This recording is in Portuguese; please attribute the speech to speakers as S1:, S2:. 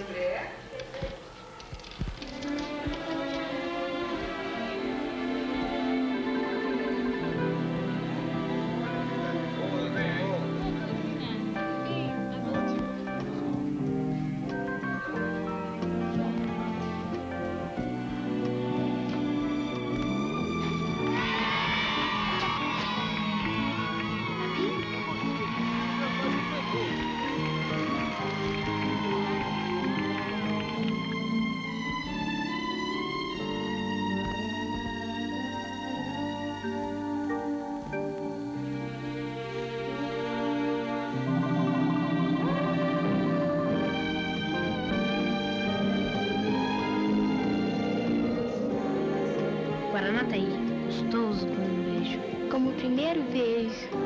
S1: siempre
S2: Guaraná tá gostoso como um beijo.
S3: Como o primeiro beijo.